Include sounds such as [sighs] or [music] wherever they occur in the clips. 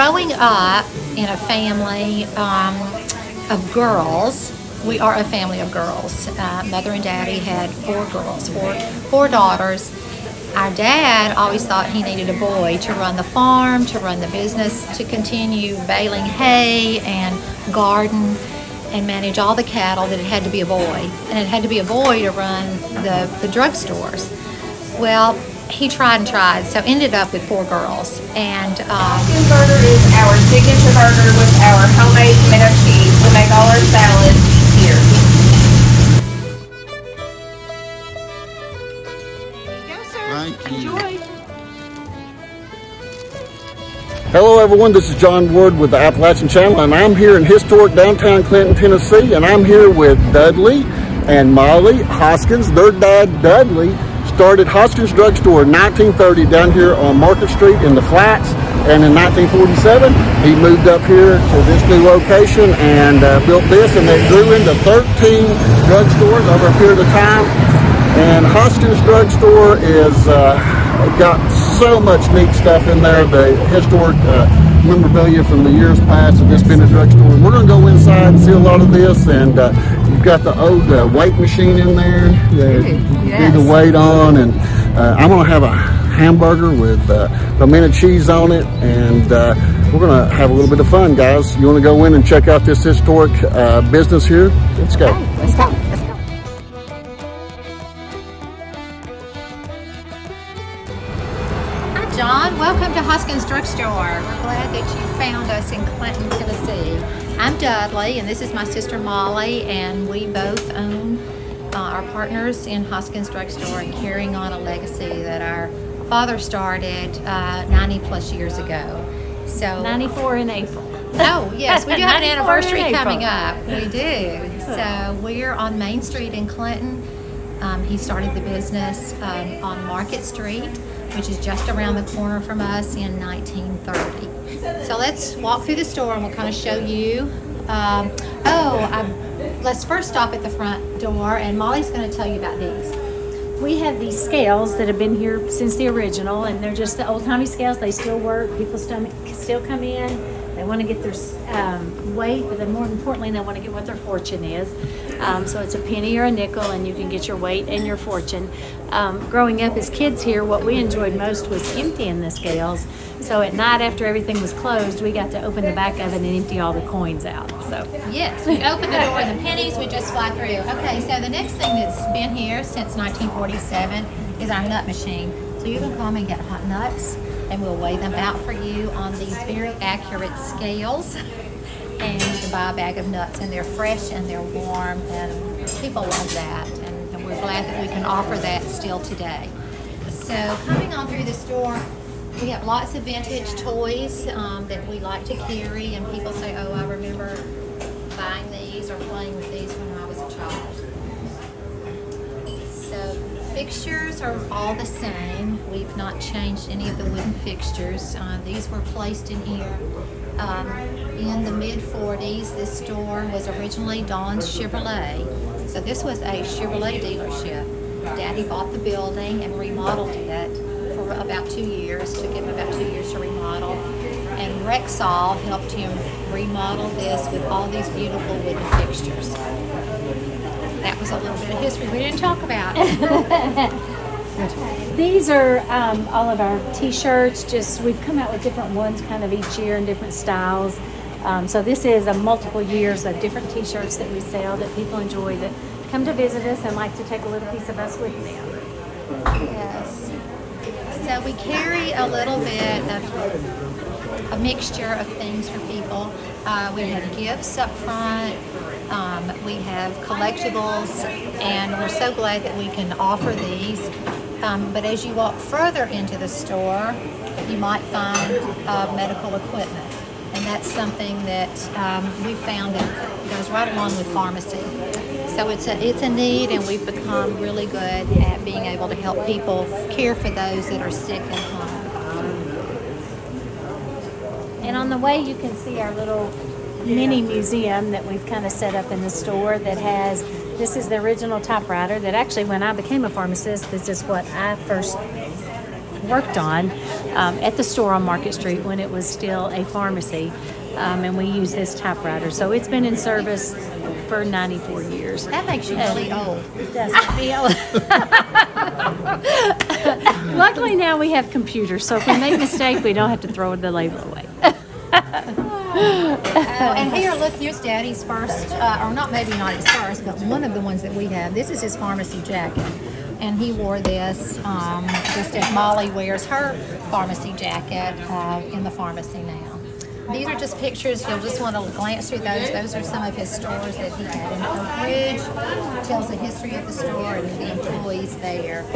growing up in a family um, of girls, we are a family of girls. Uh, mother and daddy had four girls, four, four daughters. Our dad always thought he needed a boy to run the farm, to run the business, to continue baling hay and garden and manage all the cattle, that it had to be a boy. And it had to be a boy to run the, the drugstores. Well, he tried and tried, so ended up with four girls. And um, Chicken burger is our signature burger with our homemade tomato cheese. We make all our salads here. Thank you. Hello everyone, this is John Ward with the Appalachian Channel and I'm here in historic downtown Clinton, Tennessee and I'm here with Dudley and Molly Hoskins. Their dad, Dudley, started Hoskins Drugstore in 1930 down here on Market Street in the Flats and in 1947 he moved up here to this new location and uh, built this and it grew into 13 drugstores over a period of time and Hoskins Drugstore is uh, got so much neat stuff in there. The historic uh, memorabilia from the years past of this being a drugstore. We're going to go inside and see a lot of this. And uh, you've got the old uh, weight machine in there yes. do the weight on. And uh, I'm going to have a hamburger with uh, pimento cheese on it. And uh, we're going to have a little bit of fun, guys. You want to go in and check out this historic uh, business here? Let's go. let's go. Let's go. Hi, John. Welcome to Hoskins Drugstore. We're glad that you found us in Clinton, Tennessee. I'm Dudley, and this is my sister Molly, and we both own uh, our partners in Hoskins Drugstore and carrying on a legacy that our father started uh, 90 plus years ago. So 94 in April. Oh, yes, we do have an [laughs] anniversary coming up. We do. [laughs] So we're on Main Street in Clinton. Um, he started the business um, on Market Street, which is just around the corner from us in 1930. So let's walk through the store and we'll kind of show you. Um, oh, I, let's first stop at the front door and Molly's going to tell you about these. We have these scales that have been here since the original, and they're just the old timey scales. They still work. People still come in. They want to get their um, weight, but more importantly, they want to get what their fortune is. Um, so it's a penny or a nickel, and you can get your weight and your fortune. Um, growing up as kids here, what we enjoyed most was emptying the scales. So at night, after everything was closed, we got to open the back of it and empty all the coins out. So Yes, we open the door the pennies would just fly through. Okay, so the next thing that's been here since 1947 is our nut machine. So you can come and get hot nuts and we'll weigh them out for you on these very accurate scales. [laughs] And can buy a bag of nuts and they're fresh and they're warm and people love that. And, and we're glad that we can offer that still today. So coming on through the store, we have lots of vintage toys um, that we like to carry, and people say, "Oh, I remember buying these or playing with these when I was a child." So fixtures are all the same. We've not changed any of the wooden fixtures. Uh, these were placed in here um, in the mid 40s. This store was originally Don's Chevrolet. So this was a Chevrolet dealership. Daddy bought the building and remodeled it for about two years. Took him about two years to remodel. And Rexall helped him remodel this with all these beautiful wooden fixtures. That was a little bit of history we didn't talk about. [laughs] These are um, all of our T-shirts. Just we've come out with different ones, kind of each year in different styles. Um, so this is a multiple years of different T-shirts that we sell that people enjoy that come to visit us and like to take a little piece of us with them. Yes. So we carry a little bit of a mixture of things for people. Uh, we have gifts up front. Um, we have collectibles, and we're so glad that we can offer these. Um, but as you walk further into the store, you might find uh, medical equipment, that's something that um, we found that goes right along with pharmacy. So it's a it's a need, and we've become really good at being able to help people care for those that are sick at home. And on the way, you can see our little mini museum that we've kind of set up in the store that has this is the original typewriter that actually, when I became a pharmacist, this is what I first worked on um, at the store on Market Street when it was still a pharmacy. Um, and we use this typewriter. So it's been in service for 94 years. That makes you really old. It does feel. [laughs] Luckily now we have computers, so if we make a mistake, we don't have to throw the label away. [laughs] Oh, and here, look, here's Daddy's first, uh, or not maybe not his first, but one of the ones that we have. This is his pharmacy jacket. And he wore this um, just as Molly wears her pharmacy jacket uh, in the pharmacy now. These are just pictures. You'll just want to glance through those. Those are some of his stores that he had in Oak Ridge. Tells the history of the store and the employees there.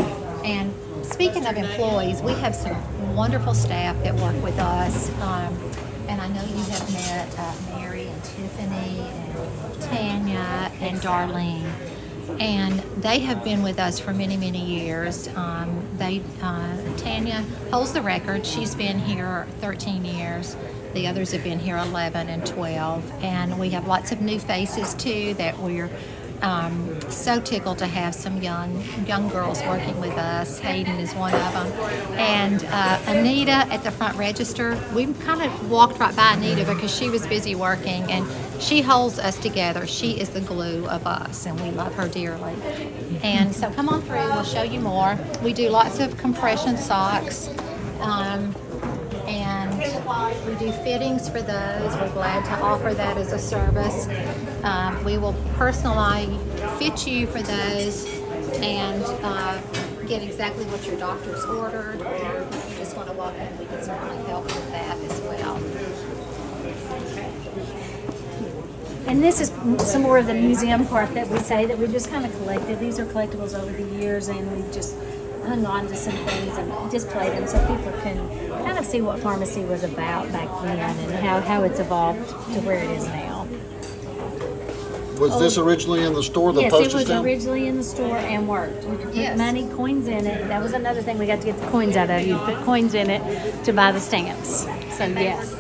And speaking of employees, we have some wonderful staff that work with us. Um, and I know you have met uh, Mary and Tiffany and Tanya and Darlene. And they have been with us for many, many years. Um, they, uh, Tanya holds the record. She's been here 13 years. The others have been here 11 and 12. And we have lots of new faces too that we're um, so tickled to have some young young girls working with us. Hayden is one of them, and uh, Anita at the front register. We kind of walked right by Anita because she was busy working, and she holds us together. She is the glue of us, and we love her dearly. And so come on through. We'll show you more. We do lots of compression socks. Um, we do fittings for those. We're glad to offer that as a service. Um, we will personally fit you for those and uh, get exactly what your doctor's ordered. Or if you just want to walk in, we can certainly help with that as well. And this is some more of the museum part that we say that we just kind of collected. These are collectibles over the years, and we just hung on to some things and displayed them so people can kind of see what pharmacy was about back then and how, how it's evolved to where it is now. Was this originally in the store, the yes, it postage was stamp? originally in the store and worked. You could put Yes. money, coins in it. That was another thing we got to get the coins out of. You put coins in it to buy the stamps. So yes.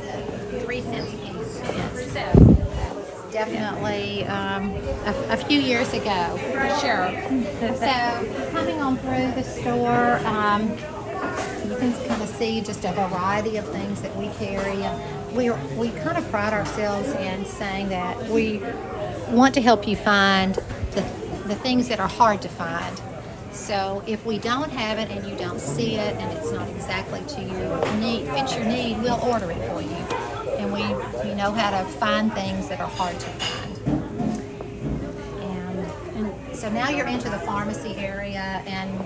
Three cents a piece. So definitely um, a, a few years ago, for sure. [laughs] so coming on through the store, um, you can kind of see just a variety of things that we carry. We we kind of pride ourselves in saying that we want to help you find the, the things that are hard to find. So if we don't have it and you don't see it and it's not exactly to your need, fit your need, we'll order it for you. And we, we know how to find things that are hard to find. So now you're into the pharmacy area and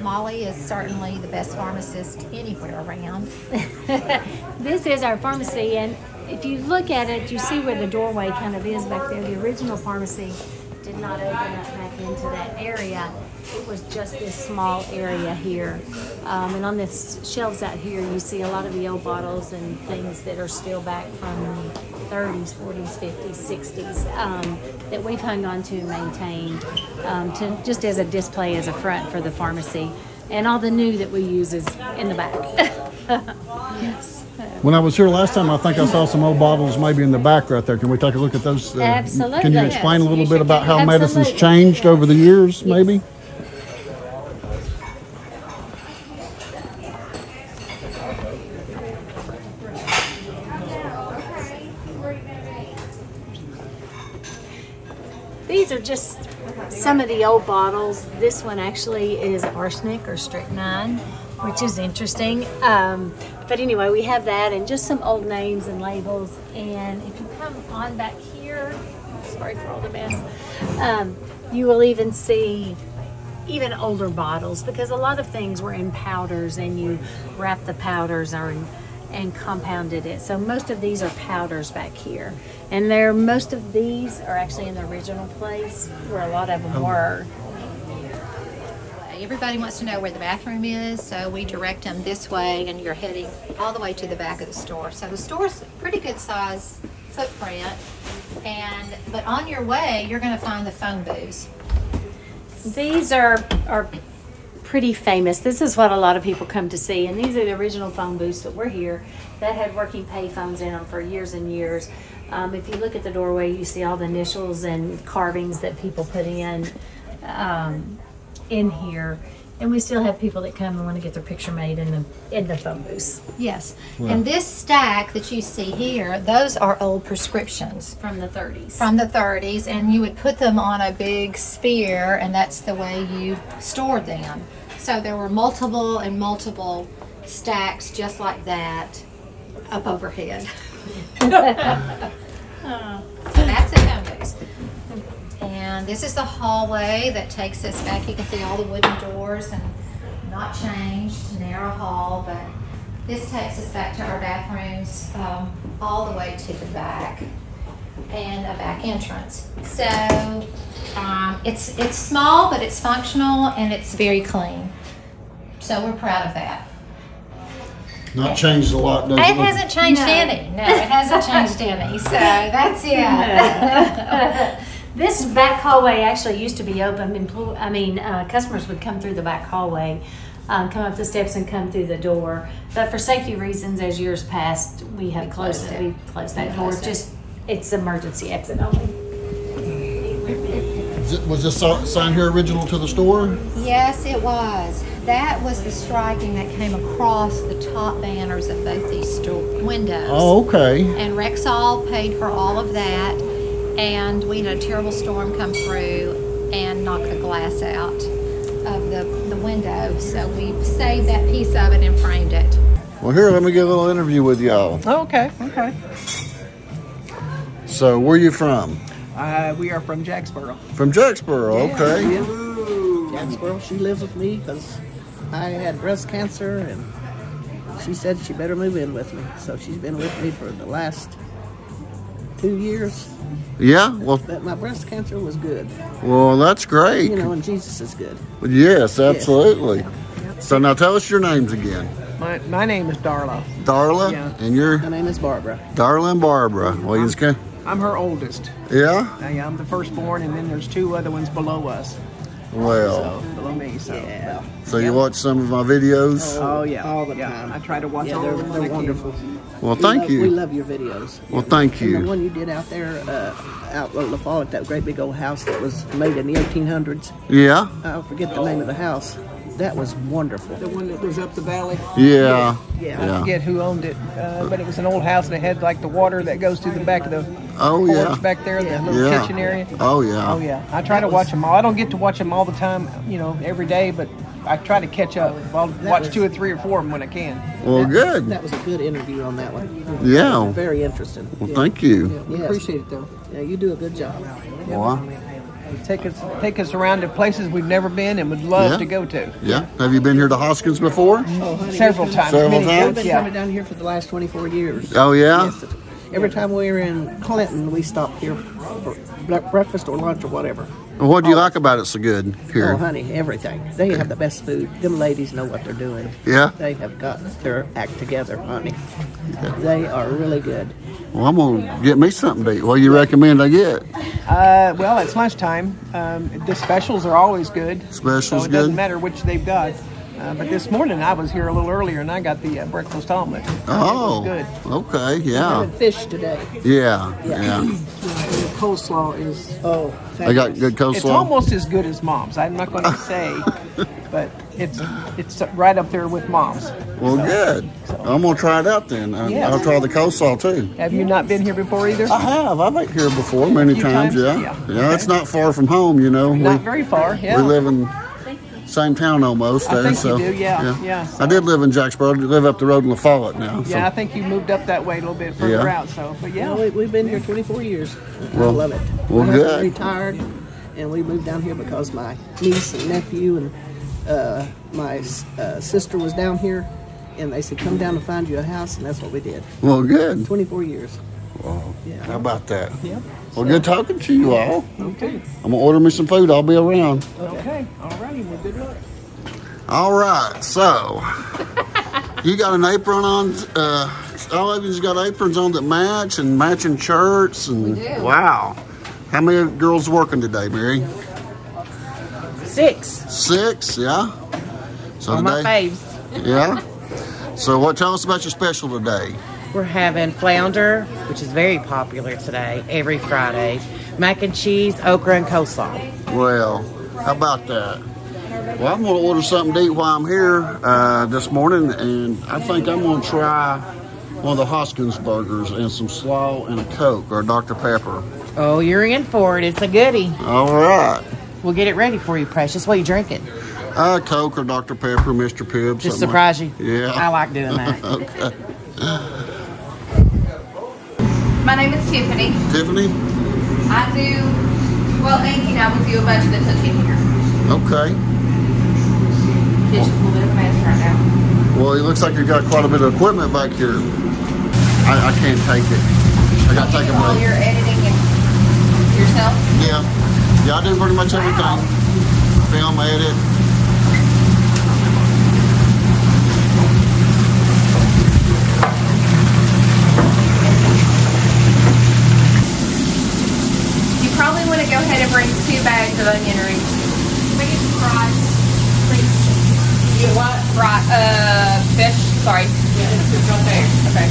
Molly is certainly the best pharmacist anywhere around. [laughs] this is our pharmacy, and if you look at it, you see where the doorway kind of is back there. The original pharmacy did not open up back into that area. It was just this small area here. Um, and on the shelves out here, you see a lot of the old bottles and things that are still back from 30s, 40s, 50s, 60s um, that we've hung on to and maintained um, to just as a display as a front for the pharmacy. And all the new that we use is in the back. [laughs] Yes. When I was here last time, I think I saw some old bottles maybe in the back right there. Can we take a look at those? uh, Absolutely. Can you Yes, explain a little you bit about how medicine's Absolutely. changed over the years, maybe? Some of the old bottles. This one actually is arsenic or strychnine, which is interesting. Um, but anyway, we have that and just some old names and labels. And if you come on back here, sorry for all the mess, um, you will even see even older bottles because a lot of things were in powders and you wrap the powders or in, and compounded it. So most of these are powders back here. And there most of these are actually in the original place where a lot of them oh. were. Everybody wants to know where the bathroom is, so we direct them this way, and you're heading all the way to the back of the store. So the store's a pretty good size footprint, and but on your way, you're going to find the phone booths. These are are pretty famous. This is what a lot of people come to see, and these are the original phone booths that were here that had working pay phones in them for years and years. Um, if you look at the doorway, you see all the initials and carvings that people put in um, in here. And we still have people that come and want to get their picture made in the in the phone booths Yes. And this stack that you see here, those are old prescriptions from the 30s. from the 30s, and you would put them on a big sphere, and that's the way you stored them. So there were multiple and multiple stacks just like that up overhead. [laughs] So that's the phone. And this is the hallway that takes us back. You can see all the wooden doors and not changed, narrow hall, but this takes us back to our bathrooms, um, all the way to the back and a back entrance. So, um, it's, it's small, but it's functional and it's very clean. So we're proud of that. Not changed a lot, does It it? hasn't changed any. No, it hasn't changed any. [laughs] So that's it. [laughs] This back hallway actually used to be open. I mean, uh, customers would come through the back hallway, um, come up the steps, and come through the door. But for safety reasons, as years passed, we have closed closed it. it. We closed that We door. it. Just it's emergency exit only. Was this si- sign here original to the store? Yes, it was. That was the striking that came across the top banners of both these store windows. Oh, okay. And Rexall paid for all of that. And we had a terrible storm come through and knock the glass out of the, the window. So we saved that piece of it and framed it. Well, here, let me get a little interview with y'all. Oh, okay, okay. So, where are you from? Uh, we are from Jacksboro. From Jacksboro, okay. Jacksboro, she lives with me because I had breast cancer and she said she better move in with me. So she's been with me for the last two years. Yeah, well, But my breast cancer was good, well, that's great. you know, and Jesus is good. Yes, absolutely. So now tell us your names again. My, my name is Darla. Darla, Yeah. and you're My name is Barbara. Darla and Barbara. Williams County. I'm her oldest. Yeah? I, I'm the firstborn, and then there's two other ones below us. Well, So below me. So Yeah. so you watch some of my videos? Oh yeah, All the yeah. time. I try to watch Yeah, all they're, of them. they're when wonderful. Well, We thank love- We love your videos. Well, thank And the one you did out there, uh, out at La Follette, that great big old house that was made in the 1800s. Yeah? I forget the name of the house. That was wonderful. The one that was up the valley. Yeah. Yeah. I Yeah. forget who owned it, uh, but it was an old house that had like the water that goes through the back of the Oh, porch yeah. back there, Yeah. the little Yeah. kitchen area. Oh, yeah. Oh yeah, I try to watch them all. I don't get to watch them all the time, you know, every day, but I try to catch up. I'll watch was- two or three or four of them when I can. Well, That- good. That was a good interview on that one. Yeah. Very interesting. Well, thank you. We Yes. appreciate it though. Yeah, you do a good job. Well, Take us take us around to places we've never been and would love Yeah. to go to. yeah. Have you been here to Hoskins before? Oh, honey, Several been- times. Several many times? We've been Yeah. coming down here for the last 24 years. Oh, yeah? Yes. Every time we were in Clinton, we stopped here for breakfast or lunch or whatever. What do you like about it so good here? Oh, honey, everything. They have the best food. Them ladies know what they're doing. Yeah? They have got their act together, honey. They are really good. Well, I'm going to get me something to eat. What do you recommend I get? Uh, well, it's lunchtime. Um, the specials are always good. Specials so it doesn't matter which they've got. Uh, but this morning I was here a little earlier and I got the uh, breakfast omelet. Oh, good. okay. Yeah. Fish today. Yeah. Yeah. Yeah. [clears throat] The coleslaw is. Oh, I got good coleslaw. It's almost as good as mom's. I'm not going to say, [laughs] but it's it's right up there with mom's. Well, good. I'm going to try it out then. Uh, Yeah. I'll try the coleslaw too. Have you not been here before either? I have. I've been here before many times. times? Yeah. Yeah. Yeah. Okay. It's not far from home, you know. Not we, very far. Yeah. we live in same town almost. I there, think you do, yeah, yeah, so- I did live in Jacksboro. I live up the road in La Follette now. So. Yeah, I think you moved up that way a little bit further Yeah. out. So, but yeah, Well, we, we've been here 24 years. Well- I love it. well, My husband good. Retired, and we moved down here because my niece and nephew and uh, my uh, sister was down here, and they said, "Come down and find you a house," and that's what we did. Well, good. 24 years. How about that? Yep. Well, good talking to you all. okay, I'm gonna order me some food. I'll be around. okay, all righty. Well, good luck. All right. So [laughs] you got an apron on. Uh, all of you's got aprons on that match and matching shirts and do. wow. How many girls working today, Mary? Six Six. Yeah. So on my faves. Yeah. So what? Tell us about your special today. We're having flounder, which is very popular today, every Friday. Mac and cheese, okra, and coleslaw. Well, how about that? Well, I'm going to order something to eat while I'm here uh, this morning, and I think I'm going to try one of the Hoskins burgers and some slaw and a Coke or a Dr. Pepper. Oh, you're in for it. It's a goodie. All right. We'll get it ready for you, Precious. What are you drinking? Uh, Coke or Dr. Pepper, Mr. Pibb. Just surprise like- you. Yeah. I like doing that. [laughs] okay. My name is Tiffany. Tiffany? I do, well, Nancy and I would do a bunch of the cooking here. Okay. Kitchen's a little bit of a mess right now. Well, it looks like you've got quite a bit of equipment back here. I, I can't take it. I got to take a break. you're editing and yourself. Yeah. Yeah, I do pretty much everything. Film, edit. You probably want to go ahead and bring two bags of onion rings. We get some fries. You get what? Fry, uh, fish. Sorry. Yeah, it's right there. Okay.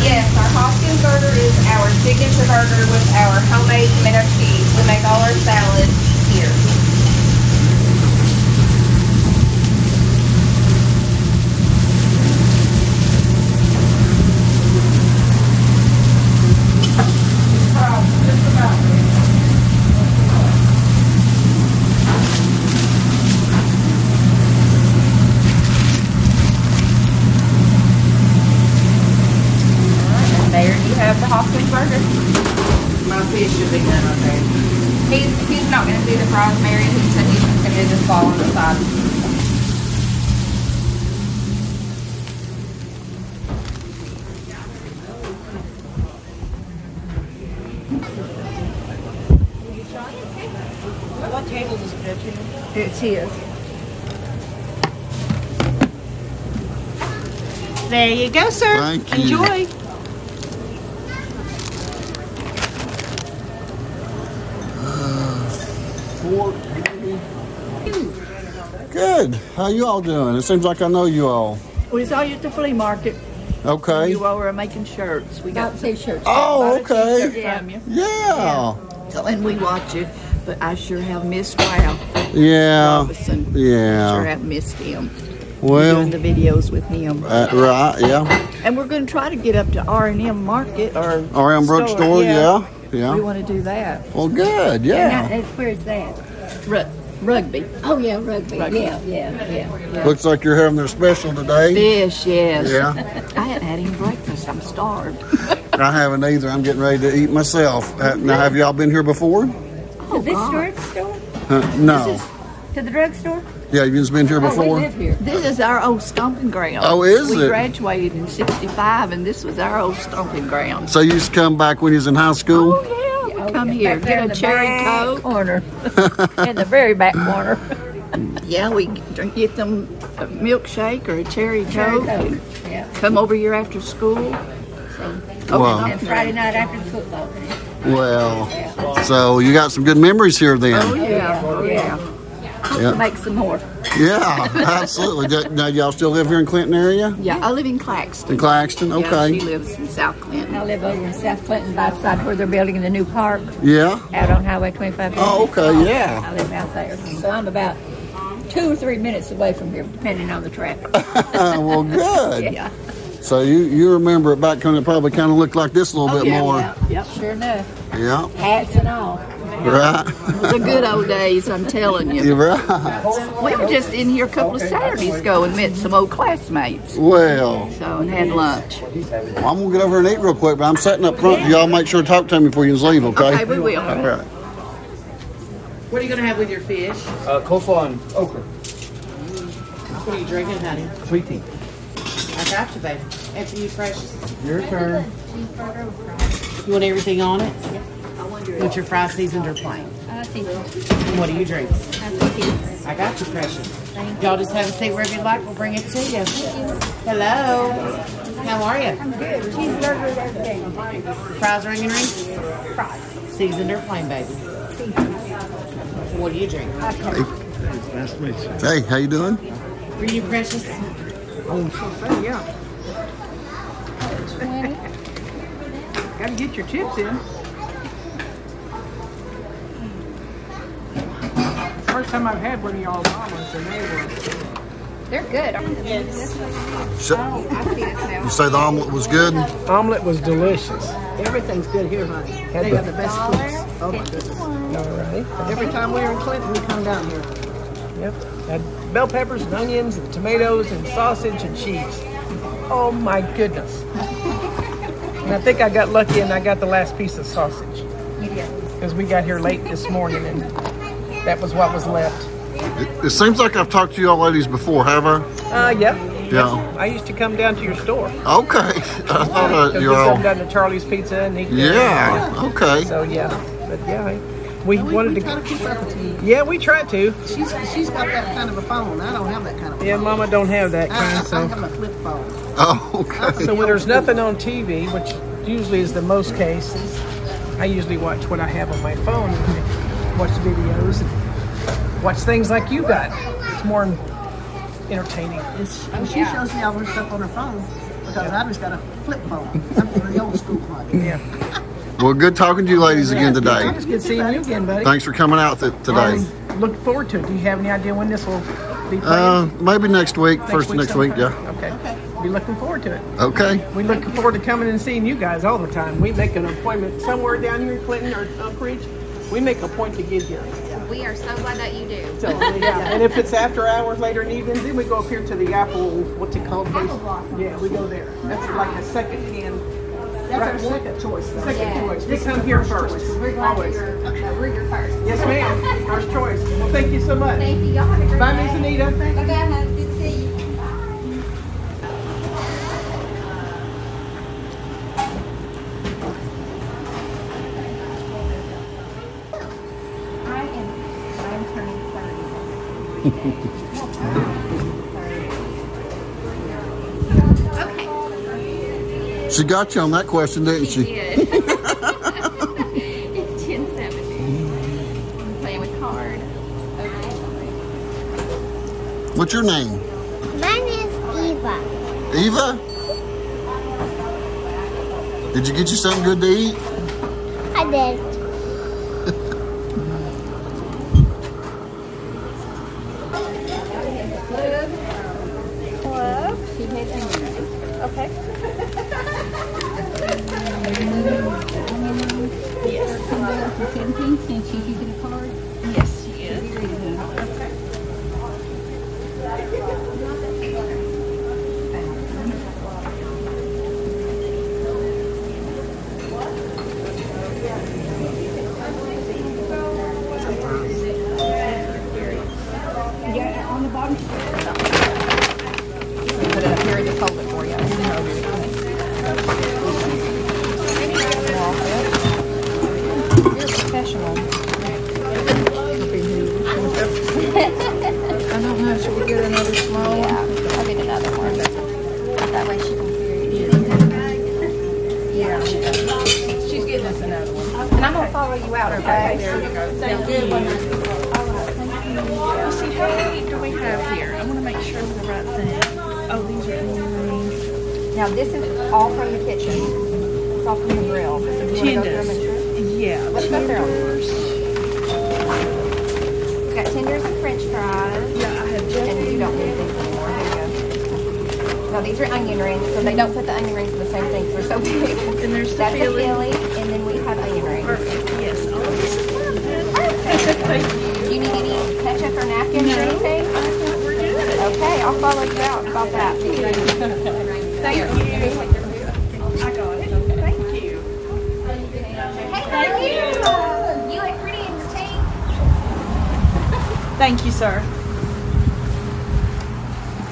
Yes, our Hoskins burger is our signature burger with our homemade tomato cheese. We make all our salads here. There you have the Hoskins burger. My fish should be done okay. He's he's not gonna do the fries, Mary. He said he's just gonna do this ball on the side. It's his. There you go, sir. Thank you. Enjoy. Good. How you all doing? It seems like I know you all. We saw you at the flea market. Okay. You all were making shirts. We got t-shirts. Oh, bought a t-shirt okay. from you. Yeah. So, and we watch you. But I sure have missed Ralph Yeah. Robinson. Sure have missed him. Well, doing the videos with him. uh, right. Yeah. And we're going to try to get up to R and M Market or RM Brook store. Yeah. We Yeah. We want to do that. Well, good. Yeah. where's that? Ru- Rugby. Oh, yeah, Rugby. Rugby. Yeah, yeah, yeah. yeah. Looks like you're having their special today. Fish, yes. Yeah. I haven't had any breakfast. I'm starved. [laughs] I haven't either. I'm getting ready to eat myself. Uh, now, have y'all been here before? To this drugstore? Uh, no. To the drugstore? Yeah, you've been here Oh, we before. live here. This is our old stomping ground. Oh, is we it? We graduated in 65 and this was our old stomping ground. So you used to come back when you was in high school? Oh, yeah. We oh, come here, Back there in get a cherry coke. Corner. [laughs] in the very back corner. [laughs] Yeah, we drink, get them a milkshake or a cherry coke. and Yeah. Come over here after school. So, Wow. And Friday night after the football. Well, so you got some good memories here Oh then. yeah, oh yeah. Yeah, Make some more. yeah [laughs] absolutely. Do- Now, y'all still live here in Clinton area? Yeah, I live in Claxton. In Claxton? Yeah, Okay. she lives in South Clinton. I live over in South Clinton by the side where they're building the new park Yeah. out on Highway 25. Oh, okay, yeah. I live out there. So I'm about two or three minutes away from here, depending on the traffic. [laughs] well, good. Yeah. So you you remember it back when it probably kind of looked like this a little oh, bit yeah, more. yeah, yeah. Sure enough. Yeah. Hats and all. Right. The good old days, I'm telling you. You're right. We were just in here a couple of Saturdays ago and met some old classmates. Well, So, and had lunch. I'm gonna get over and eat real quick, but I'm sitting up front. Y'all make sure to talk to me before you leave, okay? Okay, we will. All right. What are you going to have with your fish? Uh, coleslaw and okra. What are you drinking, honey? Sweet tea. I got you, baby. After you, precious. Your turn. You want everything on it? What's your fry seasoned or plain? Uh, I see. And what do you drink? I got you, precious. Y'all just have a seat wherever you like. We'll bring it to you. Hello. How are you? I'm good. Cheeseburgers every day. Fries, ring and rings? Fries. Seasoned or plain, baby? What do you drink? Hey, how you doing? For you, precious? Oh, yeah. Gotta get your chips in. First time I've had one of y'all mamas and they were, They're good. So, oh, I see this now. you say the omelet was good? omelet was delicious. Everything's good here, honey. Had They the- got the best cooks. Oh my goodness. All right. Every time we're in Clinton, we come down here. Yep. Had bell peppers and onions and tomatoes and sausage and cheese. Oh my goodness. And I think I got lucky and I got the last piece of sausage. Because we got here late this morning and that was what was left. It, it seems like I've talked to y'all ladies before, have I? Uh, yep. Yeah. I used to come down to your store. Okay. [laughs] I thought uh, you we all. come down to Charlie's Pizza and eat there. Yeah. Okay. So yeah, but yeah, we We, wanted we to. try to keep up with you. Yeah, we tried to. She's she's got that kind of a phone. I don't have that kind of a Yeah, phone. Mama don't have that I, I, kind, I have a flip phone. Oh, okay. So when there's nothing on TV, which usually is the most cases, I usually watch what I have on my phone and watch videos and watch things like you got. It's more entertaining. It's, she shows me all her stuff on her phone because I just got a flip phone. I'm from the old school one. Yeah. [laughs] Well, good talking to you ladies again today. It's good seeing you again, buddy. Thanks for coming out th- today. Um, look forward to it. Do you have any idea when this will be playing? Uh, maybe next week, first next week, sometime? yeah. Okay. Be looking forward to it. Okay. We look forward to coming and seeing you guys all the time. We make an appointment somewhere down here in Clinton or Oak Ridge. We make a point to get here. We are so glad that you do. So, yeah. [laughs] And if it's after hours later in the evening, then we go up here to the Apple, what's it called? place? Yeah, we go there. That's like a second hand. That's Right. our second choice. though. Second choice. We come here first. We're glad Always. you're, uh, we're your first. Yes, ma'am. First choice. Well, thank you so much. Thank you. Y'all have a great Bye, day. Miss Anita. Okay, have good you. I am, I am turning 30. Okay. [laughs] She got you on that question, didn't she? did. [laughs] it's 1070. I'm playing with card. Okay. What's your name? My name's Eva. Eva? Did you get you something good to eat? I did. All from the kitchen. It's all from the grill. So do you wanna go through them? Yeah. Let's go through them. tenders. We've got tenders and french fries. Yeah, I have just And you don't need these anymore. There you go. No, these are onion rings, so they don't put the onion rings in the same thing they're so big. And there's the That's a filling. And then we have onion rings. Perfect. Yes. All of this is perfect. Thank you. Do you need any ketchup or napkins or anything? I think we're good. Okay, I'll follow you out about that. [laughs] Thank you. Thank you, sir.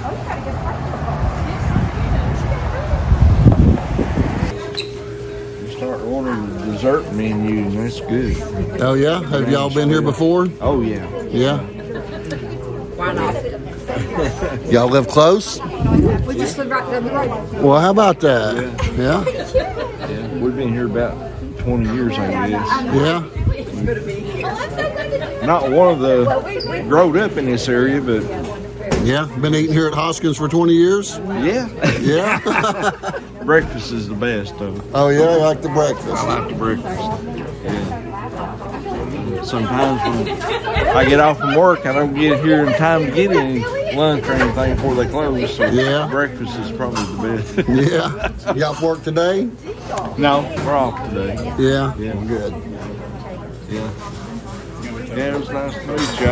Oh, you got a good part. Start ordering the dessert menu, and that's good. Oh, yeah? Have y'all been here before? Oh yeah. Yeah? Why not? y'all live close? We just live right down the road. Well, how about that? Yeah? Yeah, we've been here about 20 years, I guess. Yeah? Not one of the growed up in this area, but Yeah, been eating here at Hoskins for 20 years. Yeah. Yeah. [laughs] breakfast is the best, though. oh yeah, I like the breakfast. I like the breakfast. Yeah. Sometimes when I get off from work, I don't get here in time to get any lunch or anything before they close. So Yeah. breakfast is probably the best. [laughs] Yeah. You off work today? no, we're off today. Yeah. Yeah. Good. Yeah. Yeah, it was nice to meet you.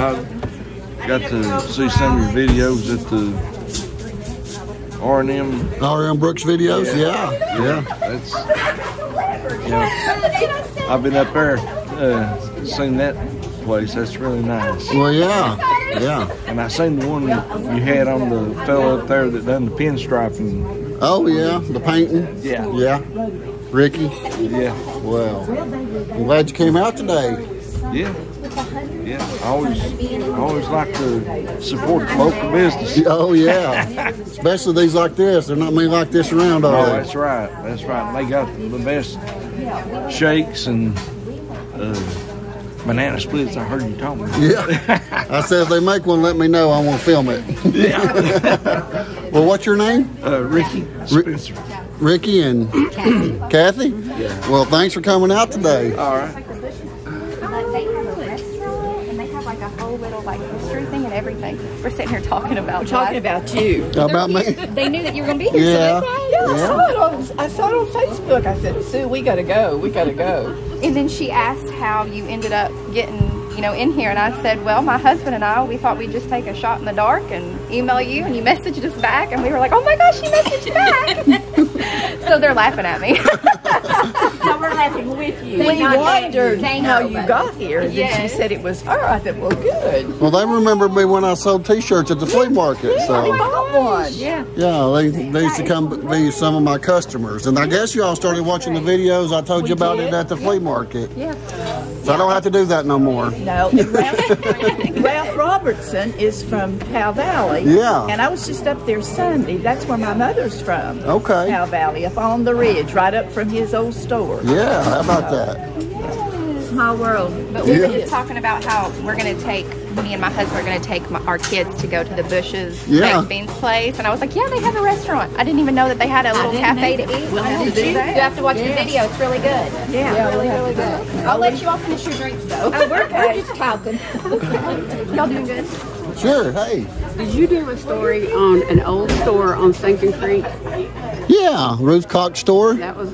I got to see some of your videos at the R&M. R.M. Brooks videos? Yeah. Yeah. That's, yeah. I've been up there, uh, seen that place. That's really nice. Well, yeah. Yeah. And I seen the one you had on the fellow up there that done the pinstriping. Oh, yeah. The painting? Yeah. Yeah. Ricky? Yeah. Well, I'm glad you came out today. Yeah. Yeah. I always, I always like to support the local business. [laughs] Oh, yeah. Especially these like this. They're not many like this around, Oh, are they? that's right. That's right. They got the best shakes and uh, banana splits. I heard you talking about. Yeah. I said if they make one, let me know. I want to film it. Yeah. [laughs] Well, what's your name? uh, Ricky Spencer. Ricky and Kathy? Yeah. Well, thanks for coming out today. All right. Sitting here talking about We're talking about you. About me? They knew that you were gonna be here. Yeah. Yeah, I saw it on I saw it on Facebook. I said, Sue, we gotta go. We gotta go. And then she asked how you ended up getting, you know, in here. And I said, well, my husband and I, we thought we'd just take a shot in the dark and email you. And you messaged us back. And we were like, oh my gosh, she messaged back. [laughs] so they're laughing at me. [laughs] No, we're laughing with you. They We not wondered came how you got here. And then she said it was her. I said, well, good. Well, they remember me when I sold T-shirts at the flea market. I So, bought one. Yeah. yeah, they, they used to come be some of my customers. And I guess you all started watching the videos I told you about it at the flea market. yeah. So I don't have to do that no more. No, Ralph, [laughs] Ralph Robertson is from Powell Valley. Yeah. And I was just up there Sunday. That's where my mother's from. Okay. Powell Valley, up on the ridge, right up from his old store. Yeah, how about that? Small world. But we were just talking about how we're going to take, me and my husband are going to take my, our kids to go to the Bush's Yeah. Baked Beans place. And I was like, yeah, they have a restaurant. I didn't even know that they had a little didn't cafe to eat. We'll have to do that. You have to watch the video. It's really good. Yeah. really, really good. I'll let you all finish your drinks though. Oh, we're [laughs] okay. just talking. [laughs] Y'all doing good? Sure, hey. Did you do a story on an old store on Sinking Creek? Yeah, Ruth Cox store. That was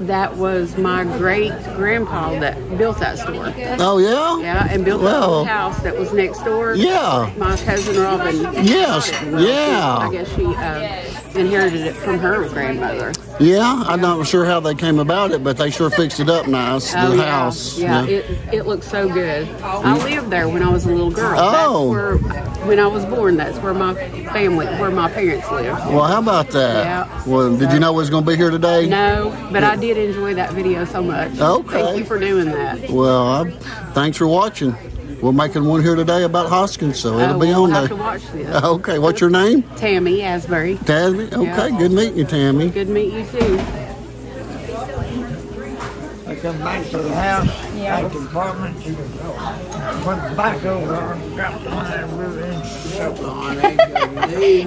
that was my great grandpa that built that store. Oh, yeah? Yeah, and built Well. old house that was next door. Yeah. My cousin Robin. Yes, yeah. I guess she uh, inherited it from her grandmother. Yeah, I'm not sure how they came about it, but they sure fixed it up nice, the Oh, yeah. house. Yeah, It, it looks so good. I lived there when I was a little girl. Oh. That's where, when I was born, that's where my family, where my parents lived. Well, how about that? Yeah. Well, did you know we was going to be here today? No, but I did enjoy that video so much. Okay. Thank you for doing that. Well, I, thanks for watching. We're making one here today about Hoskins, so it'll Oh, be we'll on have there. to watch this. [laughs] Okay, what's your name? Tammy Asbury. Tammy? Okay, Yeah. good meeting you, Tammy. Good meeting you too. I come back to the house, back to the apartment, went back over and got my room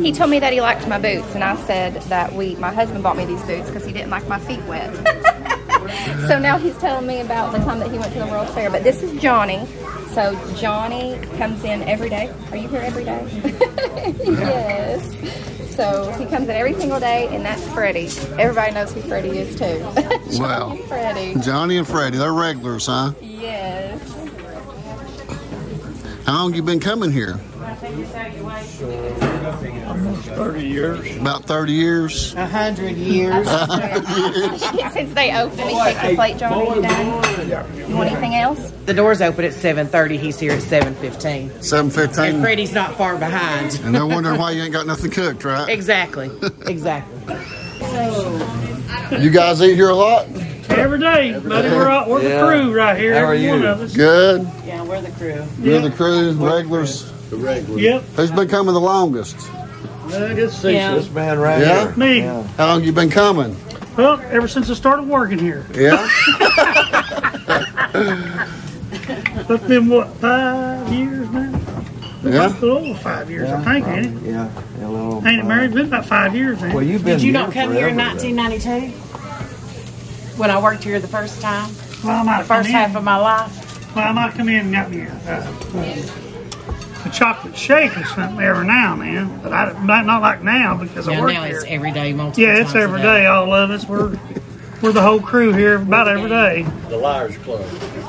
He told me that he liked my boots, and I said that we, my husband bought me these boots because he didn't like my feet wet. [laughs] so now he's telling me about the time that he went to the World Fair. But this is Johnny. So Johnny comes in every day. Are you here every day? [laughs] yes. So he comes in every single day, and that's Freddie. Everybody knows who Freddie is too. [laughs] Johnny Wow. and Freddie. Johnny and Freddie, they're regulars, huh? Yes. How long you been coming here? Almost 30 years. About 30 years? A hundred years. [laughs] Since they opened, he takes your plate, Johnny. You? You want anything else? The doors open at 7.30. He's here at 7.15. 7.15. And 7.15? Freddie's not far behind. And they're wondering why you ain't got nothing [laughs] cooked, right? Exactly. Exactly. You guys eat here a lot? Every day, buddy. We're, all, we're Yeah. the crew right here. How are every one you? of us. Good. Yeah, we're the crew. We're the crew, regulars? The regulars. Yep. Who's been coming the longest? Good see Yeah. This man right yeah? Me. How long you been coming? Well, ever since I started working here. Yeah? [laughs] [laughs] That's been what five years now. A little over five years, I think, ain't it? Yeah. yeah, a little, Ain't it married? Been about five years, ain't? Well, you've been Did you here not come here in 1992? When I worked here the first time? Well, I might The first come in. half of my life? Well, I might come in and got me a, uh, a chocolate shake or something every now and then, but I not, not like now because I Yeah, work now here. it's every day, multiple Yeah, it's times a every day. All of us. We're we're the whole crew here about every day. The Liars Club.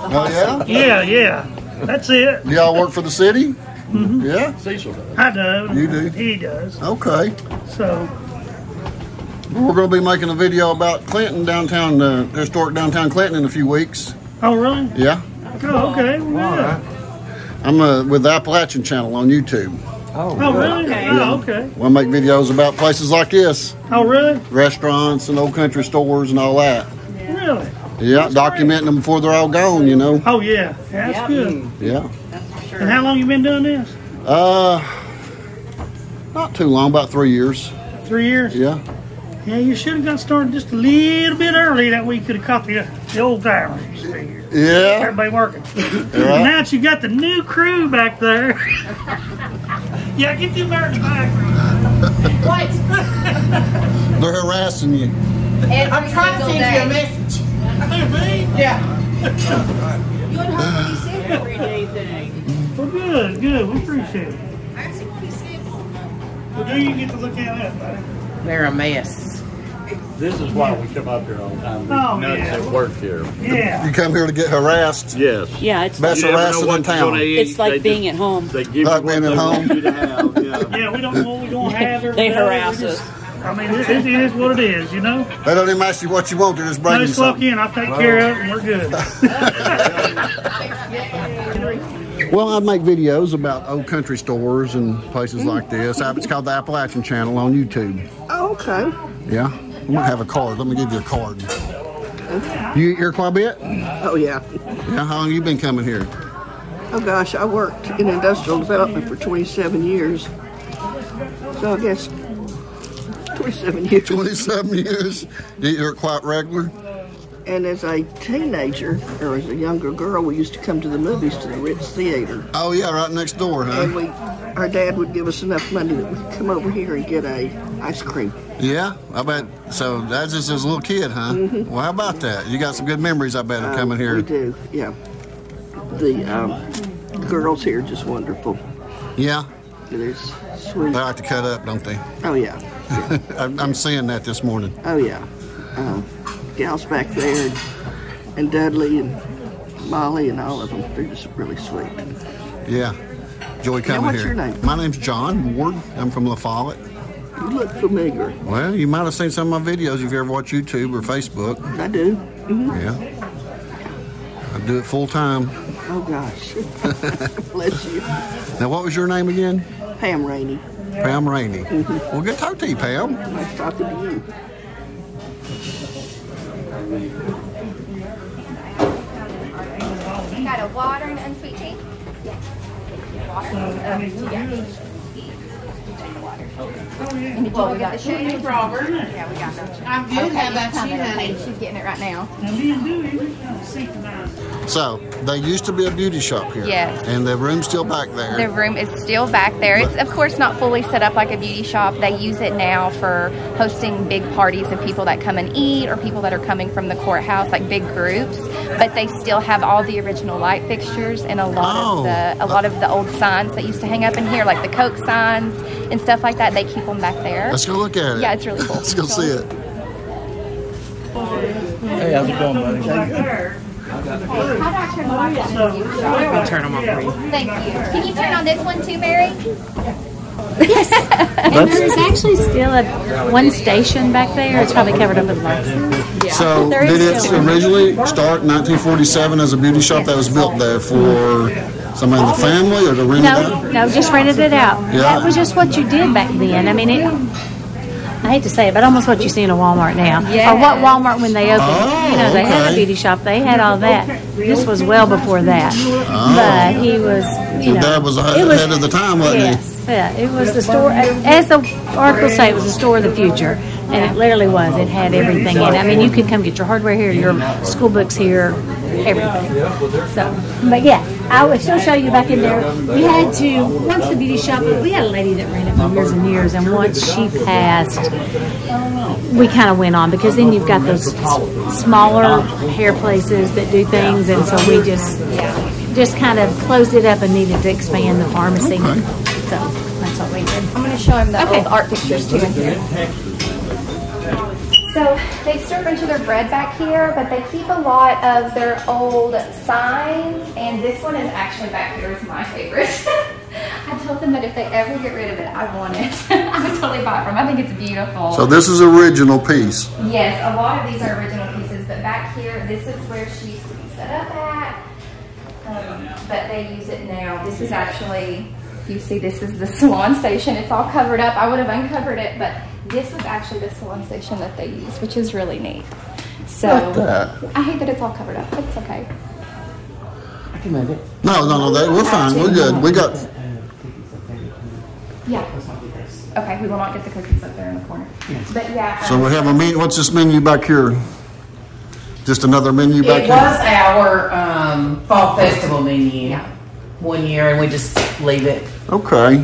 Oh, yeah? Yeah, yeah. That's it. Do y'all work for the city? Mhm. Yeah? I do. You do? He does. Okay. So We're going to be making a video about Clinton downtown, uh, historic downtown Clinton in a few weeks. Oh, really? Yeah. Oh, okay. Well, yeah. I'm uh, with the Appalachian Channel on YouTube. Oh, really? Oh, okay. We'll make videos about places like this, Oh, really? restaurants and old country stores and all that. Really? Yeah, documenting them before they're all gone, you know. Oh, yeah. yeah that's good. Yeah. And how long you been doing this? Uh, not too long, about three years. Three years? Yeah. Yeah, you should have got started just a little bit early. That way you could have caught the, the old timers. Yeah. Everybody working. [laughs] Yeah. Now that you got the new crew back there. [laughs] yeah, get them there in the back. What? [laughs] They're harassing you. I'm trying to send you a message. Yeah. You and Harvey said everyday thing. Well, good, good. We appreciate it. Well, do you get to look at that, buddy? They're a mess. This is why we come up here all the time. These Oh, nuts yeah. that work here. Yeah. You come here to get harassed. Yes. Yeah, it's Best You never know harassing in you're town. gonna eat. It's like They being just- at home. They give Like you being what at they want home. you to have. Yeah. [laughs] Yeah, we don't know what we're going [laughs] to have every They day. harass We just- us. I mean, it, it is what it is, you know? They don't even ask you what you want, they just bring I you just walk something. in, I'll take care of it, and we're good. [laughs] Well, I make videos about old country stores and places like this. It's called the Appalachian Channel on YouTube. Oh, okay. Yeah. I'm gonna have a card. Let me give you a card. You eat here quite a bit? Oh, yeah. Yeah. How long you been coming here? Oh, gosh, I worked in industrial development for 27 years. So I guess 27 years. 27 years. You eat here quite regular? And as a teenager, or as a younger girl, we used to come to the movies to the Ritz Theater. Oh yeah, right next door, huh? And we, our dad would give us enough money that we could come over here and get a ice cream. Yeah, I bet. So that's just as a little kid, huh? Well, how about that? You got some good memories, I bet, of coming Um, here. We do, yeah. The um, girls here are just wonderful. Yeah, They're sweet. they like to cut up, don't they? Oh, yeah. [laughs] I'm I'm seeing that this morning. Oh, yeah. Um, gals back there, and, and Dudley and Molly and all of them, they're just really sweet. Yeah. Joy Now, coming what's here. your name? My name's John Ward. I'm from La Follette. You look familiar. Well, you might have seen some of my videos if you ever watch YouTube or Facebook. I do. hmm Yeah. I do it full time. Oh, gosh. [laughs] Bless you. Now, what was your name again? Pam Rainey. Pam Rainey. Well, good talk to you, Pam. Nice talking to you. Got a water and unsweet tea? And did you all get the sugar? Robert. Yeah, we got that. I'm good. How about you, honey? She's getting it right now. So, they used to be a beauty shop here. Yes. And the room's still back there. The room is still back there. It's of course not fully set up like a beauty shop. They use it now for hosting big parties of people that come and eat or people that are coming from the courthouse, like big groups. But they still have all the original light fixtures and a lot Oh. of the a lot of the old signs that used to hang up in here, like the Coke signs and stuff like that. They keep them back there. Let's go look at it. Yeah, it's really cool. [laughs] Let's go see it. Hey, how's it going, buddy? I'll turn them on for you. Thank you. Can you turn on this one too, Mary? [laughs] And there's actually still a one station back there. It's probably covered up with lights. So, did it originally start in 1947 as a beauty shop that was built there for somebody in the family or to rent it No, out? no, just rented it out. Yeah. That was just what you did back then. I mean, it. I hate to say it, but almost what you see in a Walmart now, or what Walmart when they opened. Oh, you know, they had a oh, beauty shop. They had all that. This was well before that. Oh. But he was, you Your know, dad was ahead, it was- ahead of the time, wasn't Yes, yeah, it was the store, as the article say, it was the store of the future, and it literally was. It had everything in it. I mean, you could come get your hardware here, your school books here, everything. So, but yeah, I will still show you back in there. We had to once the beauty shop. We had a lady that ran it for years and years, and once she passed, we kind of went on because then you've got those smaller hair places that do things, and so we just just kind of closed it up and needed to expand the pharmacy. So that's what we did. I'm going to show him the Okay. old art pictures too in here. So they store a bunch of their bread back here, but they keep a lot of their old signs, and this one is actually back here is my favorite. [laughs] I told them that if they ever get rid of it, I want it. [laughs] I would totally buy it from. I think it's beautiful. So this is original piece. Yes, a lot of these are original pieces, but back here, this is where she used to be set up at. Um, but they use it now. This is actually, you see, this is the [laughs] salon station. It's all covered up. I would have uncovered it, but this was actually the salon station that they use, which is really neat. So I hate that it's all covered up, but it's okay. I can move it. No, no, no, that, we're fine. We're good. We got, Yeah. Okay, we will not get the cookies up there in the corner. Yes. But yeah. so um, we have a menu, what's this menu back here? Just another menu back It here? was our um, fall festival menu Yeah. one year, and we just leave it. Okay.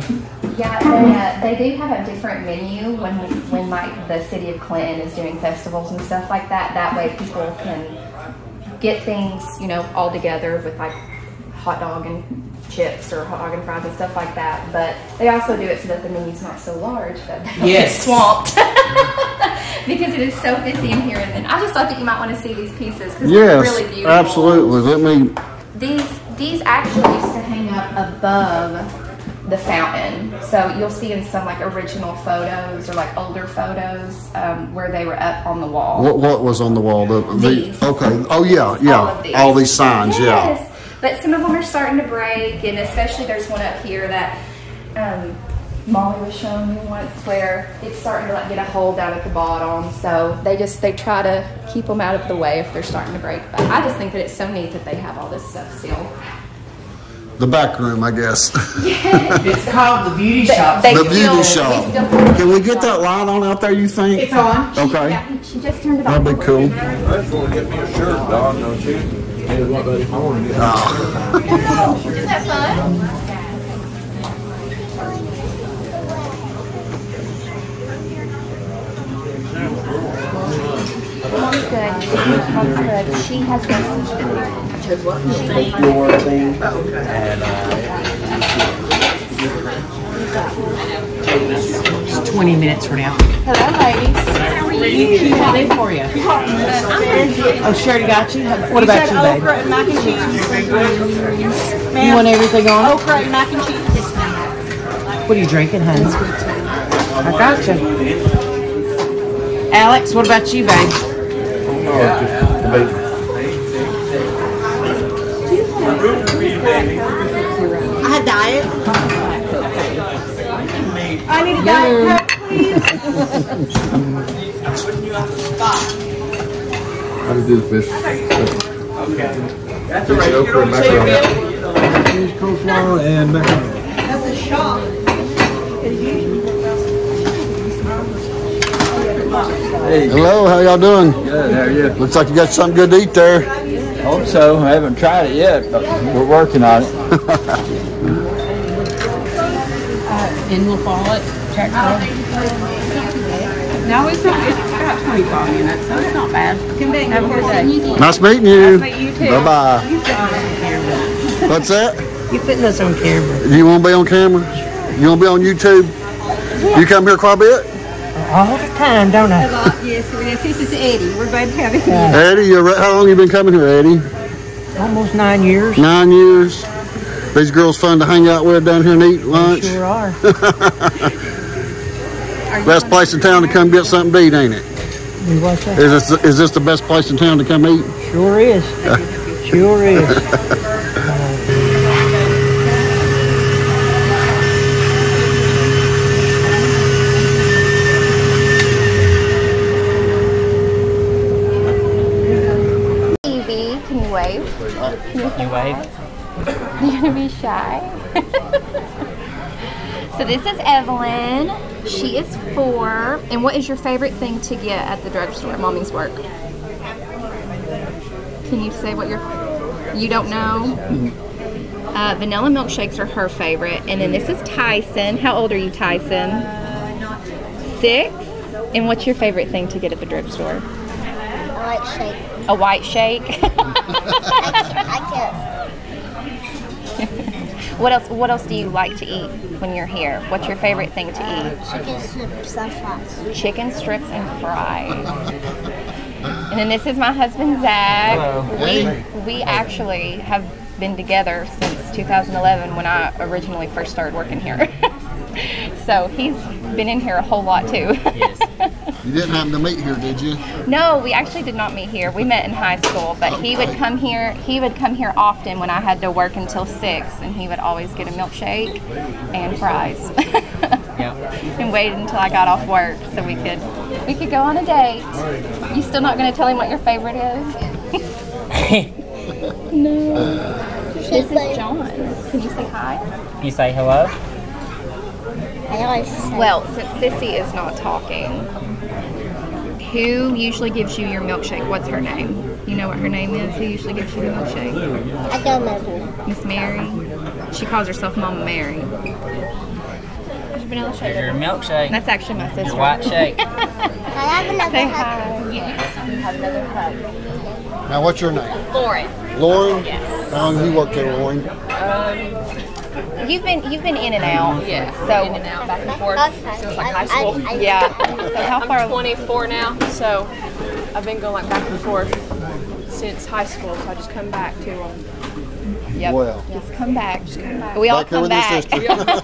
Yeah, they, uh, they do have a different menu when when like the city of Clinton is doing festivals and stuff like that. That way people can get things, you know, all together with like hot dog and chips or hot dog and fries and stuff like that. But they also do it so that the menu's not so large that [laughs] they don't get Yes. swamped. [laughs] because it is so busy in here. And then I just thought that you might want to see these pieces because Yes, they're really beautiful. absolutely. Let me, These these actually used to hang up above the fountain, so you'll see in some like original photos or like older photos um, where they were up on the wall. what, what was on the wall? The, the, okay. Oh, yeah, All yeah. these. All these signs, yeah. But some of them are starting to break, and especially there's one up here that um, Molly was showing me once where it's starting to like get a hole down at the bottom. So they just they try to keep them out of the way if they're starting to break. But I just think that it's so neat that they have all this stuff still. The back room, I guess. It's called the beauty shop. They The beauty still- shop. still. Can we get that light on out there, you think? It's on. Okay. Yeah, she just turned it on. That'd be cool. That's gonna get me a shirt, Don, don't you? Ah. [laughs] Isn't that fun? Mom's good. Mom's good. She has been. Folklore thing. And, uh, It's 20 minutes from now. Hello, ladies. How are you? They for you? Oh, Sherry got you? What about you, babe? and mac and cheese. You want everything on? Okra and mac and cheese. What are you drinking, honey? I got you. Alex, what about you, babe? I had diet. I need a diet coke, please. How to do the fish? Okay. That's a regular Cheese coleslaw and macaroni. That's a shock. Hello, how y'all doing? Good, how are you? Looks like you got something good to eat there. Hope so. I haven't tried it yet, but we're working on it. [laughs] Uh, in La Follette, check oh, No, it's not, it's got 25 minutes, so it's not bad. Have a good day. Nice meeting you. Nice meeting you too. Bye-bye. What's that? You're putting us on camera. You want to be on camera? You want to be on YouTube? You come here quite a bit? All the time, don't I? Yes, yes, this is Eddie. We're glad to have you. Eddie, you're, right. how long you been coming here, Eddie? Almost nine years. Nine years. These girls fun to hang out with down here and eat lunch. Sure are. [laughs] Best place in town to come get something to eat, ain't it? We watch that. Is this, is this the best place in town to come eat? Sure is. [laughs] Sure is. Evie, can you wave? Can you, wave? [laughs] You're gonna be shy. [laughs] so this is Evelyn. She is four. And what is your favorite thing to get at the drugstore? Mommy's work. Can you say what you're? You don't know. Uh, vanilla milkshakes are her favorite, and then this is Tyson. How old are you, Tyson? Six. And what's your favorite thing to get at the drugstore? I like shake. A white shake. [laughs] I what else? What else do you like to eat when you're here? What's your favorite thing to eat? Chicken strips and fries. Chicken strips and fries. And then this is my husband Zach. Hello. We Hey. we actually have been together since 2011 when I originally first started working here. [laughs] so he's been in here a whole lot too. [laughs] You didn't happen to meet here, did you? No, we actually did not meet here. We met in high school, but he would come here. He would come here often when I had to work until six, and he would always get a milkshake and fries, [laughs] yeah. and wait until I got off work so we could we could go on a date. You still not going to tell him what your favorite is? [laughs] no. This is John. Can you say hi? You say hello? Well, since Sissy is not talking, who usually gives you your milkshake? What's her name? You know what her name is? Who usually gives you the milkshake? I don't know. Miss Mary. She calls herself Mama Mary. There's vanilla Here's your milkshake. That's actually my sister. Your white shake. [laughs] I have another Say hi. Yes, have another hug. Now, what's your name? Lauren. Lauren? Yes. How long have you worked here, Lauren? Um, You've been you've been in and out. Yeah, So in and out, back and forth. Since like high school. I- I- Yeah. [laughs] So how far? I'm 24 now, so I've been going like back and forth since high school. So I just come back to them. Yep. Well. Just come back. Just come back. We all Back come with your back.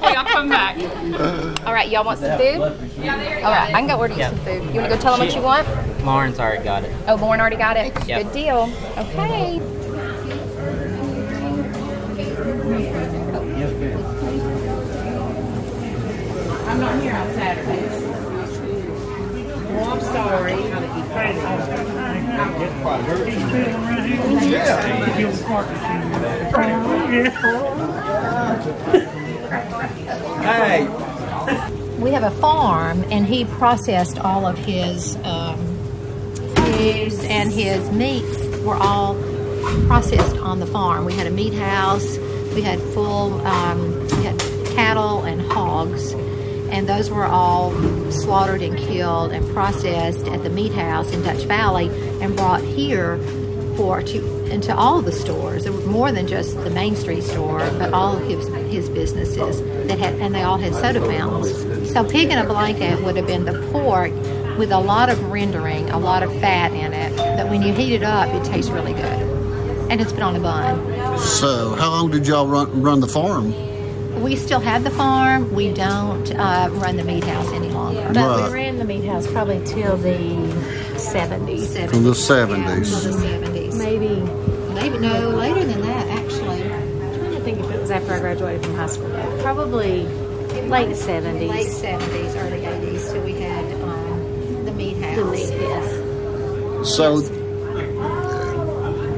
we all come back. [laughs] all right, y'all want some food? All right, I can go order you Yeah. some food. You want to go tell them what you want? Lauren's already got it. Oh, Lauren already got it. Yep. Good deal. Okay. I'm not here on Saturdays. Well, I'm sorry. Hey. We have a farm, and he processed all of his um, pigs and his meats were all processed on the farm. We had a meat house. We had full, um, we had cattle and hogs, and those were all slaughtered and killed and processed at the meat house in Dutch Valley and brought here for to into all the stores. There were more than just the Main Street store, but all his his businesses that had, and they all had soda fountains. So pig in a blanket would have been the pork with a lot of rendering, a lot of fat in it. That when you heat it up, it tastes really good, and it's put on a bun. So, how long did y'all run, run the farm? We still have the farm. We don't uh, run the meat house any longer. But Right. we ran the meat house probably till the 70s. From the 70s. Yeah, the 70s. Maybe, Maybe no later than that, actually. I'm trying to think if it was after I graduated from high school. Probably late 70s. Late 70s, early 80s, till we had um, the meat house. The meat, yes. So,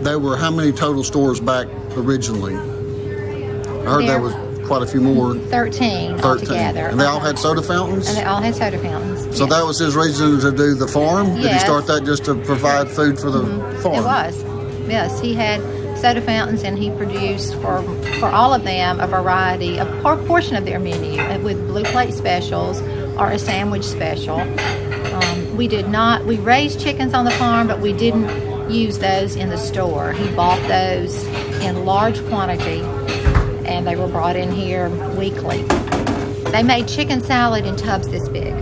there were how many total stores back originally? I heard there There- was quite a few more. 13, 13. altogether. And they all had soda fountains? And they all had soda fountains. So that was his reason to do the farm? Did he start that just to provide food for the farm? It was. Yes, he had soda fountains and he produced for for all of them a variety, a portion of their menu uh, with blue plate specials or a sandwich special. Um, we did not, we raised chickens on the farm, but we didn't use those in the store. He bought those in large quantity and they were brought in here weekly. They made chicken salad in tubs this big.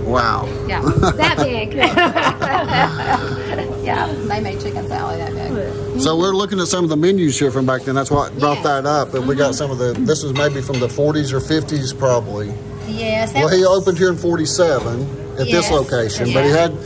Wow. Yeah, [laughs] that big. [laughs] yeah, they made chicken salad that big. So we're looking at some of the menus here from back then. That's what brought that up. And we got mm-hmm. some of the, this is maybe from the 40s or 50s probably. Yes, that Well, he was- opened here in 47 at Yes. this location, but he had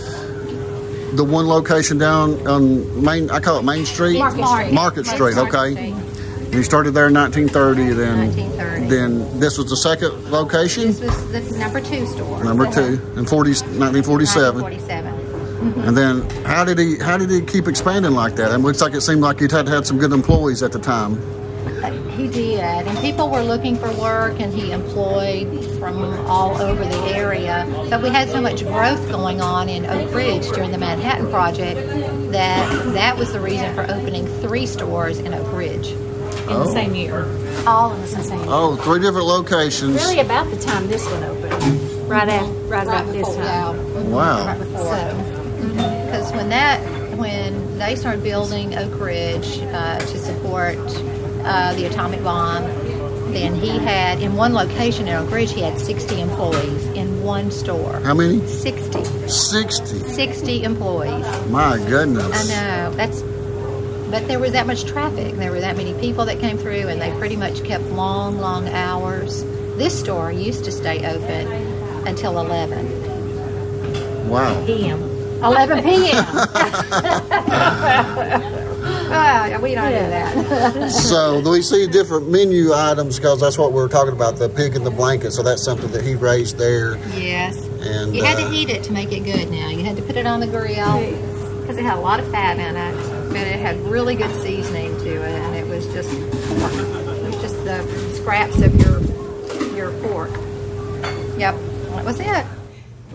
the one location down on Main, I call it Main Street? Market Street. Market Street, Market okay. Street. He started there in 1930, then, 1930. then this was the second location, This was the number two store. number two, in 40, 1947. 1947. [laughs] And then how did he how did he keep expanding like that? It looks like it seemed like he'd had had some good employees at the time. [laughs] He did, and people were looking for work, and he employed from all over the area. But we had so much growth going on in Oak Ridge during the Manhattan Project that that was the reason for opening three stores in Oak Ridge In Oh. the same year. all in the same year. Oh, three different locations. Really about the time this one opened. Right after, right about this time. Wow. Right Because when that, when they started building Oak Ridge uh, to support uh, the atomic bomb, then he had in one location in Oak Ridge he had 60 employees in one store. How many? 60. 60. 60 employees. My goodness. I know that's, but there was that much traffic. There were that many people that came through, and they pretty much kept long, long hours. This store used to stay open until 11 Wow. PM. [laughs] 11 p.m. [laughs] Ah, we don't do that. [laughs] so we see different menu items because that's what we were talking about the pig in the blanket so that's something that he raised there yes. and You had uh, to heat it to make it good now. You had to put it on the grill because it had a lot of fat in it, but it had really good seasoning to it, and it was just pork. It was just the scraps of your your pork. Yep, that was it.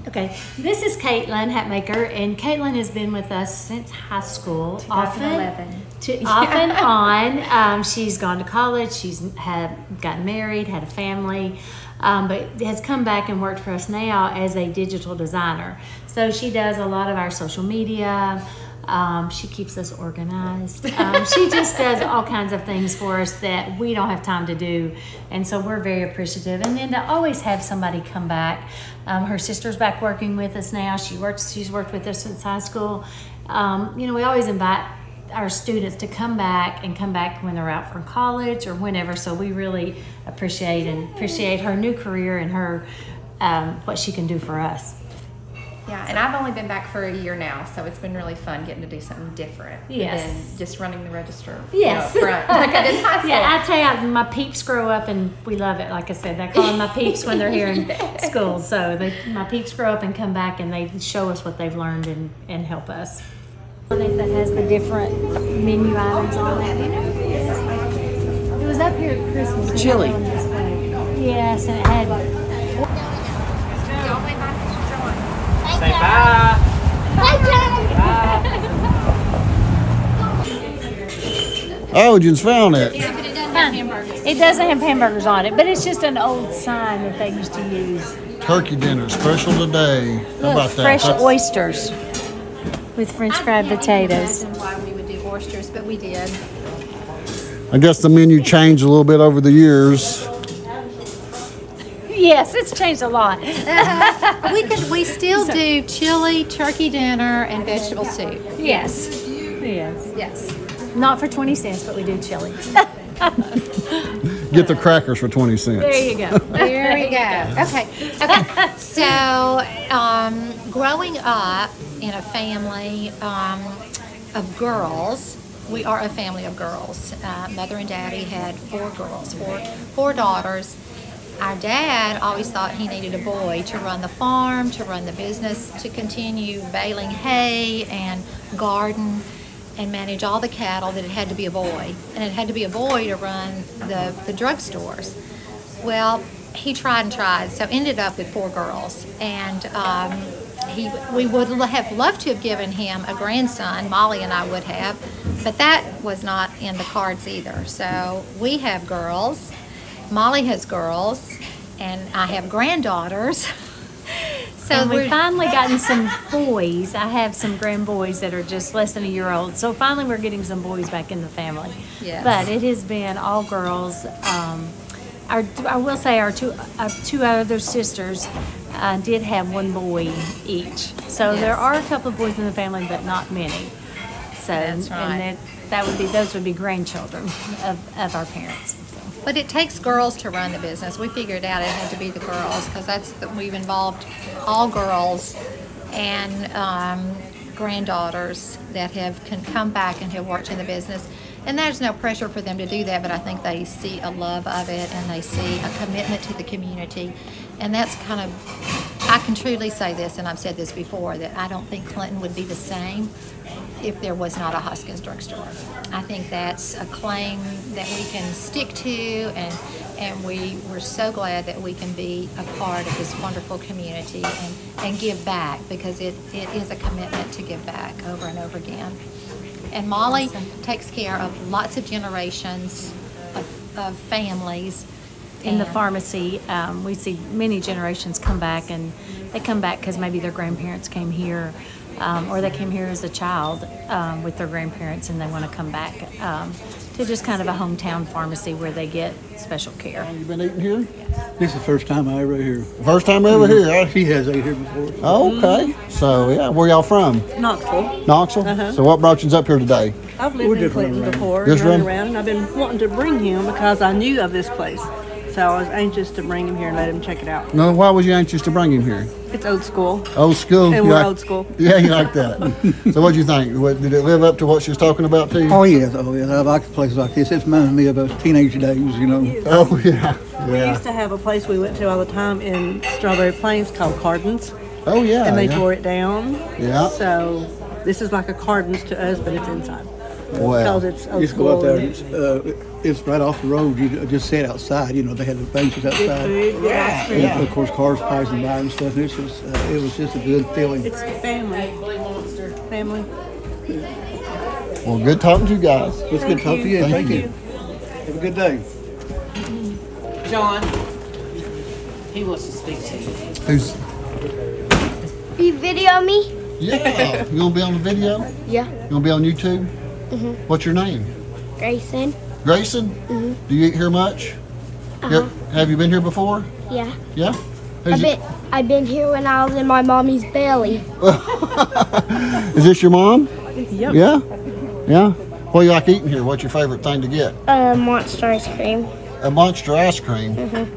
Okay, this is Caitlin Hatmaker, and Caitlin has been with us since high school. 2011. Often, to, [laughs] off and on. Um, she's gone to college. She's had gotten married, had a family, um, but has come back and worked for us now as a digital designer. So she does a lot of our social media. Um, she keeps us organized. Um, she just does all kinds of things for us that we don't have time to do. And so we're very appreciative. And then to always have somebody come back. Um, her sister's back working with us now. She works, she's worked with us since high school. Um, you know, we always invite our students to come back and come back when they're out from college or whenever. So we really appreciate and appreciate her new career and her um, what she can do for us. Yeah, and I've only been back for a year now, so it's been really fun getting to do something different Yes. than just running the register. Yes. You know, front, like I did high [laughs] school. Yeah, I tell you, my peeps grow up and we love it. Like I said, they call them my peeps when they're here in [laughs] school. So they, my peeps grow up and come back and they show us what they've learned and, and help us. That has the different menu items on it. It was up here at Christmas. Chili. Yes, and it had Say bye. oh you just found it It doesn't have hamburgers on it, but it's just an old sign that they used to use. turkey dinner special today how about that Fresh That's- oysters with French fried potatoes. Imagine why we would do oysters, but we did. i guess the menu changed a little bit over the years Yes, it's changed a lot. we could. We still do chili, turkey dinner, and vegetable soup. Yes. Yes. Yes. Not for 20 cents, but we do chili. get the crackers for 20 cents There you go. [laughs] There we go. Okay. Okay. So, um, growing up in a family um, of girls, we are a family of girls. Uh, mother and daddy had four girls, four four daughters. Our dad always thought he needed a boy to run the farm, to run the business, to continue baling hay and garden and manage all the cattle, that it had to be a boy. And it had to be a boy to run the, the drugstores. Well, he tried and tried, so ended up with four girls. And um, he, we would have loved to have given him a grandson, Molly and I would have, but that was not in the cards either. So we have girls, Molly has girls, and I have granddaughters. [laughs] So we've finally gotten some boys. I have some grand boys that are just less than a year old. So finally, we're getting some boys back in the family. Yes. But it has been all girls. Um, our, I will say our two, our two other sisters uh, did have one boy each. So there are a couple of boys in the family, but not many. So That's right. and that, that would be those would be grandchildren of, of our parents. But it takes girls to run the business. We figured out it had to be the girls because that's the, we've involved all girls and um, granddaughters that have can come back and have worked in the business. And there's no pressure for them to do that, but I think they see a love of it and they see a commitment to the community. And that's kind of, I can truly say this, and I've said this before, that I don't think Clinton would be the same if there was not a Hoskins drugstore. I think that's a claim that we can stick to, and and we we're so glad that we can be a part of this wonderful community and, and give back because it, it is a commitment to give back over and over again. And Molly takes care of lots of generations of, of families. In the pharmacy, um, we see many generations come back, and they come back because maybe their grandparents came here, um, or they came here as a child um, with their grandparents, and they want to come back um, to just kind of a hometown pharmacy where they get special care. Have you been eating here? This is the first time I ever here. First time ever here, huh? She has ate here before. Oh, okay. So yeah, where y'all from? Knoxville. Knoxville. Uh-huh. So what brought you up here today? I've lived We're in just Clinton around. before, Just running run- around, and I've been wanting to bring him because I knew of this place. So I was anxious to bring him here and let him check it out. No, why was you anxious to bring him here? It's old school. Old school. And You we're like- old school. [laughs] Yeah, you like that. [laughs] so what do you think? What, did it live up to what she was talking about to you? Oh yes, oh yes. I like places like this. It reminds me of uh, teenage days, you know. Oh yeah, yeah. We used to have a place we went to all the time in Strawberry Plains called Cardin's. Oh yeah. And they yeah. tore it down. Yeah. So this is like a Cardin's to us, but it's inside. Well, Because it's old you just go up school there. It's, uh, it's right off the road. You just sit outside. You know, they had the benches outside. food, good ice. And of course, cars passing by and stuff. And it's just, uh, it was just a good feeling. It's family. Family. Well, good talking to you guys. It's good talking to you. and Thank, you. Have a good day. John, he wants to speak to you. Who's? You video me? Yeah. you gonna be on the video? Yeah. You gonna be on YouTube? Mhm. What's your name? Grayson. Grayson. Mhm. Do you eat here much? Uh-huh. Yeah. Have you been here before? Yeah. Yeah. I've Is, been I've been here when I was in my mommy's belly. [laughs] is this your mom? Yep. Yeah. Yeah. What do you like eating here? What's your favorite thing to get? Uh, monster ice cream. A monster ice cream. Mhm.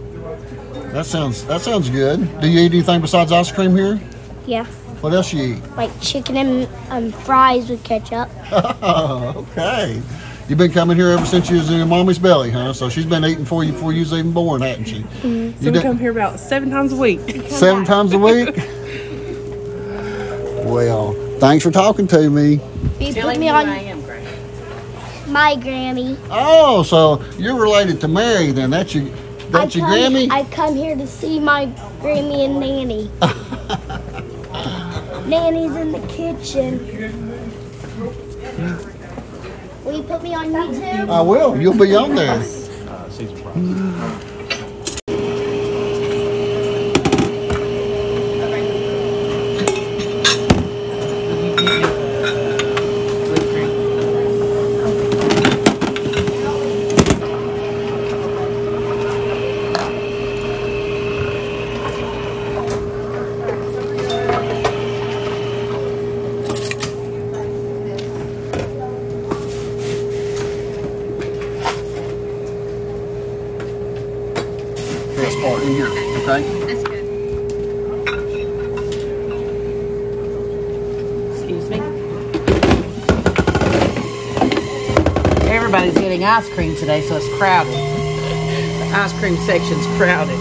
That sounds that sounds good. Do you eat anything besides ice cream here? Yeah. What else you eat? Like chicken and um, fries with ketchup. [laughs] okay. You've been coming here ever since you was in your mommy's belly, huh? So she's been eating for you before you was even born, hasn't she? So You we come here about seven times a week. Seven times a week? [laughs] well, thanks for talking to me. You put me on my Grammy. Oh, so you're related to Mary then. That's your that's I your come, Grammy? I come here to see my Grammy and Nanny. [laughs] Nanny's in the kitchen. Will you put me on YouTube? I will. You'll be on there. Uh, [sighs] [laughs] Best part in here, okay? That's good. Excuse me. Everybody's getting ice cream today, so it's crowded. The ice cream section's crowded.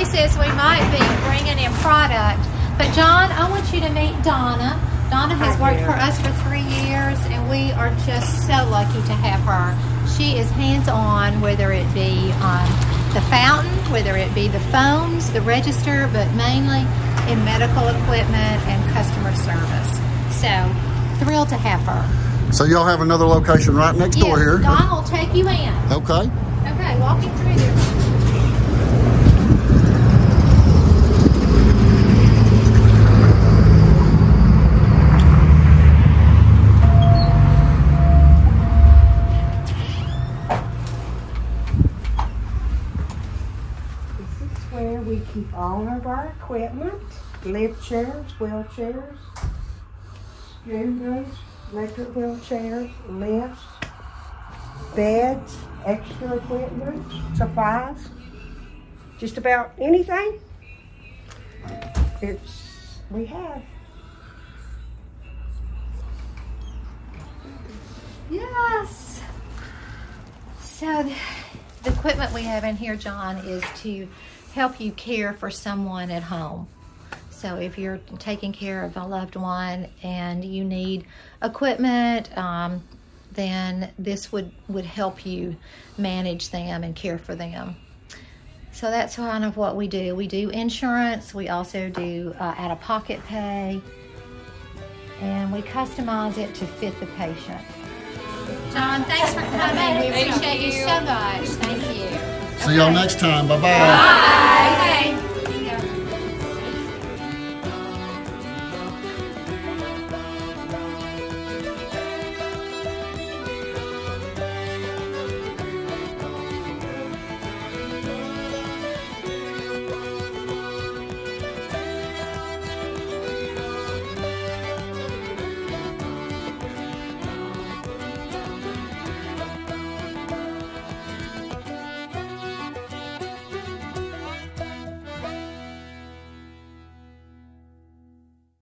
Regular basis, we might be bringing in product. But John, I want you to meet Donna. Donna has worked for us for three years, and we are just so lucky to have her. She is hands-on, whether it be um, the fountain, whether it be the phones, the register, but mainly in medical equipment and customer service. So thrilled to have her. So y'all have another location right next door Yes, here. Don will take you in. Okay. Okay, walking through there. Equipment, lift chairs, wheelchairs, streamers, electric wheelchairs, lifts, beds, extra equipment, supplies, just about anything. It's, we have. Yes. So the equipment we have in here, John, is to help you care for someone at home. So if you're taking care of a loved one and you need equipment, um, then this would, would help you manage them and care for them. So that's kind of what we do. We do insurance. We also do uh, out-of-pocket pay. And we customize it to fit the patient. John, thanks for coming. We appreciate you so much. Thank you. See y'all next time. Bye-bye. Bye. -bye. Bye.